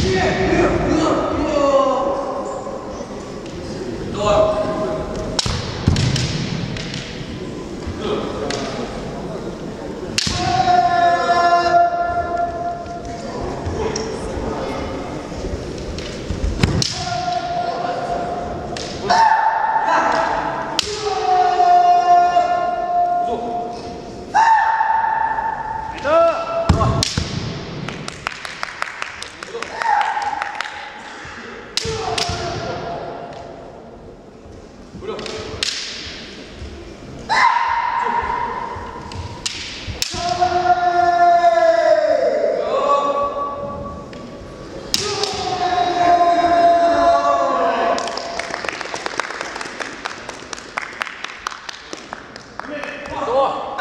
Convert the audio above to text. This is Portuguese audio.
shit! Retorno.